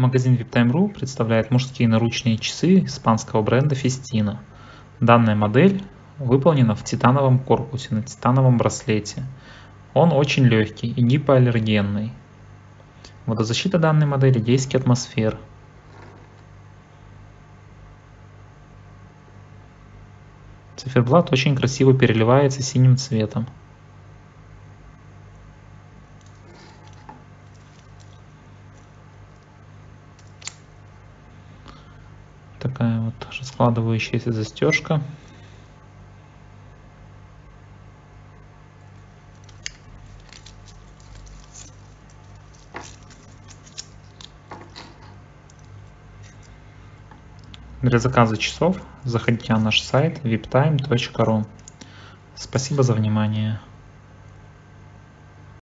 Магазин VIPTime.ru представляет мужские наручные часы испанского бренда Festina. Данная модель выполнена в титановом корпусе на титановом браслете. Он очень легкий и гипоаллергенный. Водозащита данной модели 10 атмосфер. Циферблат очень красиво переливается синим цветом. Такая вот раскладывающаяся застежка. Для заказа часов заходите на наш сайт viptime.ru. Спасибо за внимание.